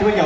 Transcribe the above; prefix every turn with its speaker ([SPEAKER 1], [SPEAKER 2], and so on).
[SPEAKER 1] 因为有